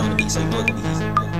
on the beat so you can be easy.